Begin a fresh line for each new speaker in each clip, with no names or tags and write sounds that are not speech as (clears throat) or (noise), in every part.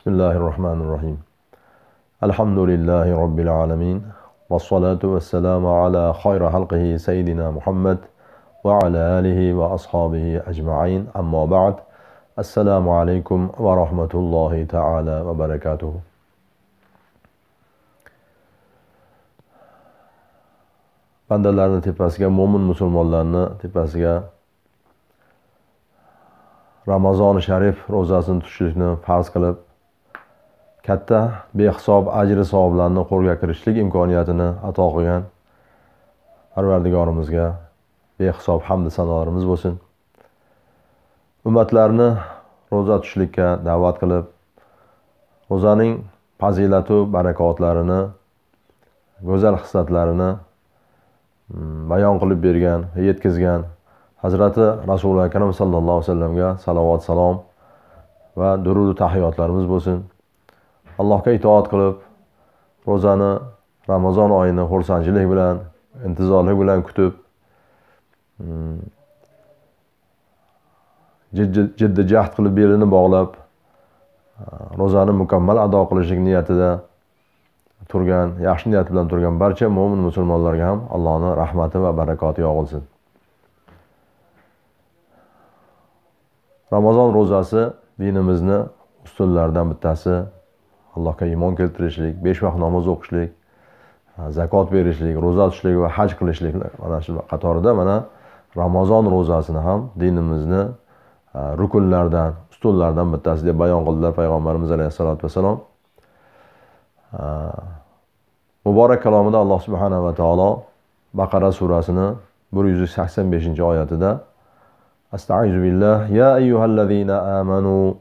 بسم الله الرحمن الرحيم الحمد لله رب العالمين والصلاة والسلام على خير خلقه سيدنا محمد وعلى آله وأصحابه أجمعين أما بعد السلام عليكم ورحمة الله تعالى وبركاته bandalarni tepasiga mo'min musulmonlarni tepasiga ramazoni sharif ro'zasini tutishlikni farz qilib katta behisob ajri savoblarni qo'lga kiritishlik imkoniyatini ato qilgan parvardigorimizga behisob hamdu sanolarimiz bo'lsin. Ummatlarni ro'za tutishlikka da'vat qilib ro'zaning fazilatu barakotlarini go'zal hislatlarini mm, bayon qilib bergan yetkazgan hazrati rasuli akram sallallohu alayhi vasallamga salovat salom va durudu tahiyotlarimiz bo'lsin. Allohga itoat qilib ro'zani ramazon oyini xursandchilik bilan intizorlik bilan kutib mm, jiddiy jahd qilib belini bog'lab ro'zani mukammal ado qilishlik niyatida turgan yaxshi niyat bilan turgan barcha mo'min musulmonlarga ham allohni rahmati va barakoti yog'ilsin. Ramazon ro'zasi dinimizni ustunlaridan bittasi allohga iymon keltirishlik besh vaqt namoz o'qishlik e, zakot berishlik ro'za tutishlik va haj qilishlik mana shu qatorida mana ramazon ro'zasini ham dinimizni e, rukunlardan ustunlardan bittasi deb bayon qildilar payg'ambarimiz alayhissalotu vassalom. E, Muborak kalomida alloh subhanava taolo baqara surasini bir yuz sakson beshinchi oyatida astaizu billah ya ayyuhallazina amanu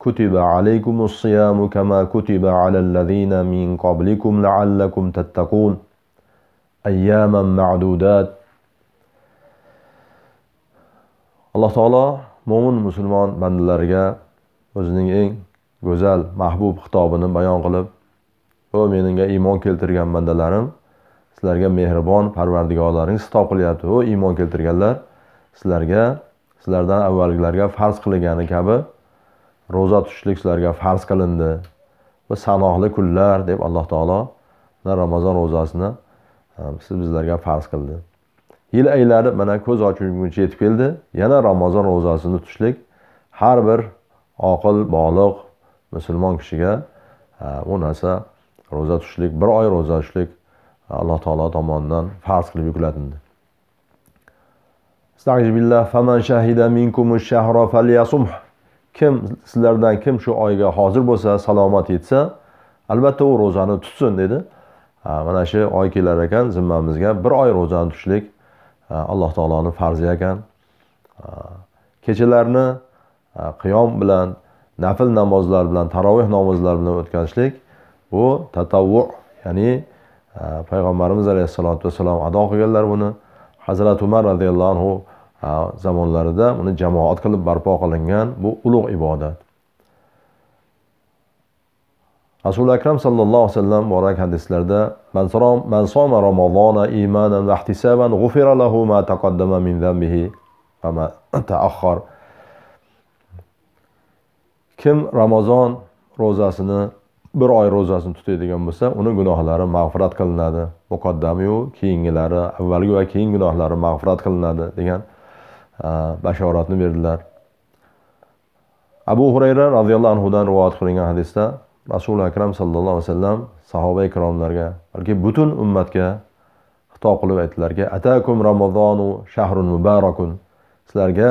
kutiba alaykumus siyamu kama kutiba alal ladzina min qablikum la'allakum tattaqun. Ayyaman ma'dudat. Alloh taolo mo'min musulmon bandalariga o'zining eng go'zal mahbub xitobini bayon qilib o meninga iymon keltirgan bandalarim sizlarga mehribon parvardigorlaringiz xitob qilyapti. O iymon keltirganlar sizlarga sizlardan avvalgilarga farz qilgani kabi ro'za tutishlik sizlarga farz qilindi va sanoqli kunlar deb alloh taolo ramazon ro'zasini e, siz bizlarga farz qildi. Yil aylari mana ko'z ochilguncha yetib keldi. Yana ramazon ro'zasini tutishlik har bir oqil bog'liq musulmon kishiga e, bu narsa ro'za tutishlik bir oy ro'za tutishlik alloh taolo tomonidan farz qilib yuklatindi kim sizlardan kim shu oyga hozir bo'lsa salomat yetsa albatta u ro'zani tutsin dedi. Mana shu oy kelar ekan zimmamizga bir oy ro'zani tutishlik. Alloh taoloni farzi ekan. Kechalarni qiyom bilan nafl namozlar bilan taroveh namozlari bilan o'tkazishlik. Bu tatavvu ya'ni payg'ambarimiz alayhissalotu vassalom ado qilganlar buni. Hazrati umar roziyallohu anhu zamonlarida uni jamoat qilib barpo qilingan bu ulug' ibodat. Rasuli akram sallallohu alayhi vasallam muborak hadislarda man soma ramazona imanan va ihtisaban g'ufira lahu ma taqaddama min zambihi va ma ta'akhkhar. Kim ramazon ro'zasini bir oy ro'zasini tutadigan bo'lsa uni gunohlari mag'firat qilinadi. Muqaddamiyu keyingilari avvalgi va keyingi gunohlari mag'firat qilinadi degan bashoratni berdilar. Abu hurayra roziyallohu anhudan rivoyat qilingan hadisda rasuli akram sallallohu alayhi vasallam sahoba ikromlarga balki butun ummatga xitob qilib aytdilarki atakum ramazonu shahrun mubarakun. Sizlarga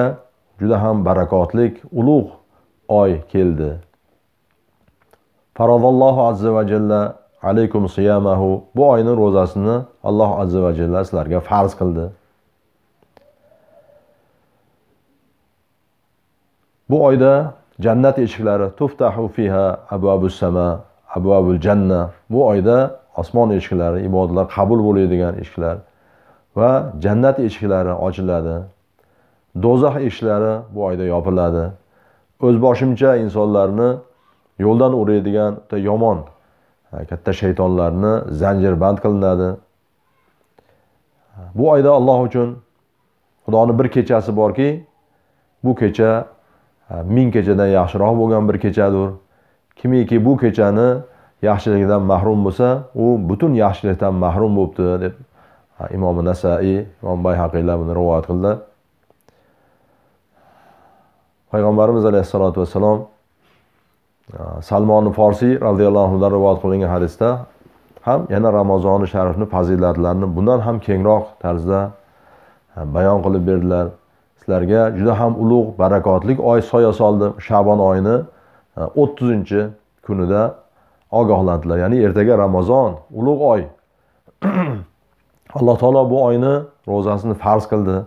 juda ham barakotlik ulug' oy keldi. Farazallohu azza va jalla alaykum siyamahu. Bu oyni ro'zasini alloh azza va jalla sizlarga farz qildi. Bu oyda jannat eshiklari tuftahu fiha ababus sama ababul janna. Bu oyda osmon eshiklari ibodatlar qabul bo'ladigan eshiklar va jannat eshiklari ochiladi. Do'zax eshiklari bu oyda yopiladi. O'zboshimcha insonlarni yo'ldan uradigan yomon e, katta shaytonlarni zanjirband qilinadi. Bu oyda alloh uchun xudoni bir kechasi borki bu kecha ming kechadan yaxshiroq bo'lgan bir kechadir kimiki bu kechani yaxshiligidan mahrum bo'lsa u butun yaxshilikdan mahrum bo'libdi deb imom nasaiy imom bayhaqiylar buni rivoyat qildi payg'ambarimiz alayhissalotu vassalom salmoni forsiy roziyallohu anhudan rivoyat qilingan hadisda ham yana ramazoni sharifni fazilatlarini bundan ham kengroq tarzda bayon qilib berdilar sizlarga juda ham ulug' barakotli oy soya soldi. Shabon oyini e, o'ttizinchi kunida ogohlantirdilar ya'ni ertaga ramazon ulug' oy. (clears throat) Alloh taolo bu oyni ro'zasini farz qildi.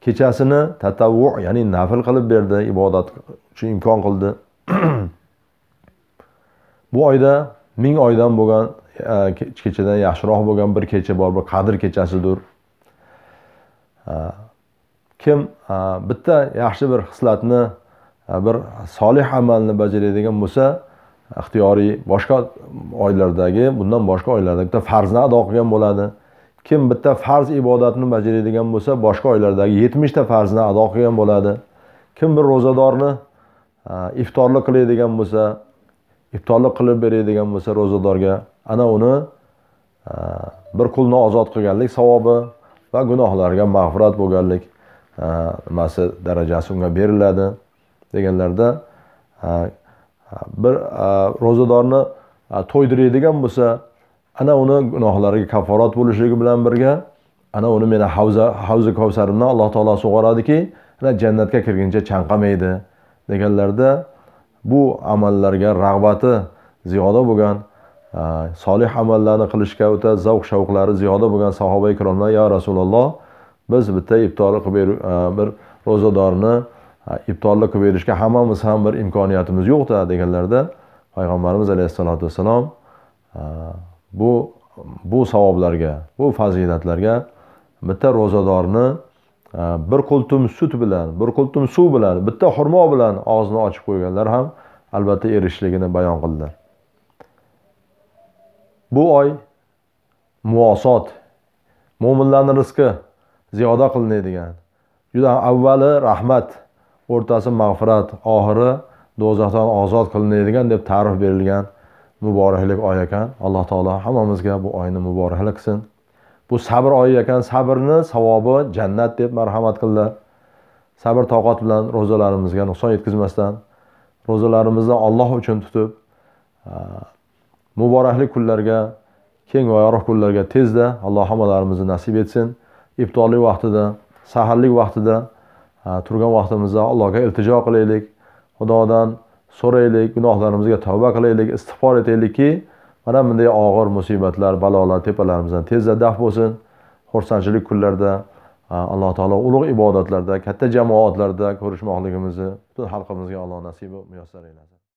Kechasini tatavvu ya'ni nafl qilib berdi ibodat uchun imkon qildi. (clears throat) Bu oyda ming oydan bo'lgan e, kechadan yaxshiroq bo'lgan bir kecha bor bir qadr kechasidir e, kim e, bitta yaxshi bir xislatni e, bir solih amalni bajaradigan bo'lsa ixtiyoriy boshqa oylardagi bundan boshqa oylarda bitta farzni ado qilgan bo'ladi. Kim bitta farz ibodatni bajaradigan bo'lsa boshqa oylardagi yetmishta farzni ado qilgan bo'ladi. Kim bir ro'zadorni e, iftorlik qiladigan bo'lsa iftorlik qilib beradigan bo'lsa ro'zadorga ana uni bir qulni ozod qilganlik savobi va gunohlarga mag'firat bo'lganlik. Nimasi darajasi unga beriladi deganlarda bir ro'zadorni to'ydiradigan bo'lsa ana uni gunohlariga kafforat bo'lishligi bilan birga ana uni meni havza havzi kavsarimdan alloh taolo sug'oradiki ana jannatga kirguncha chanqamaydi deganlarda bu amallarga rag'bati ziyoda bo'lgan solih amallarni qilishga o'ta zavq shavqlari ziyoda bo'lgan sahoba ikromlar yo rasululloh biz bitta iftorlik qilib e, bir ro'zadorni e, iftorlik qilib berishga hammamiz ham bir imkoniyatimiz yo'qda deganlarda payg'ambarimiz alayhissalotu vassalom e, bu bu savoblarga bu fazilatlarga bitta ro'zadorni bir qultum sut bilan bir qultum suv bilan bitta xurmo bilan og'zini ochib qo'yganlar ham albatta erishishligini bayon qildilar. Bu oy muvosot mo'minlarni rizqi ziyoda qilinadigan. Juda avvali rahmat o'rtasi mag'firat oxiri do'zaxdan ozod qilinadigan deb ta'rif berilgan muboraklik oy ekan. Alloh taolo hammamizga bu oyni muboraklik qilsin. Bu sabr oyi ekan. Sabrni savobi jannat deb marhamat qildi sabr toqat bilan ro'zalarimizga nuqson yetkazmasdan ro'zalarimizni olloh uchun tutib muborakli kunlarga keng va yorug' kunlarga tezda alloh hammalarimizni nasib etsin. Iftorlik vaqtida saharlik vaqtida turgan vaqtimizda allohga iltijo qilaylik xudodan so'raylik gunohlarimizga tavba qilaylik istig'for etaylikki mana bunday og'ir musibatlar balolar tepalarimizdan tezda daf bo'lsin. Xursandchilik kunlarda alloh taolo ulug' ibodatlarda katta jamoatlarda ko'rishmoqligimizni butun xalqimizga alloh nasibi muyassar aylasin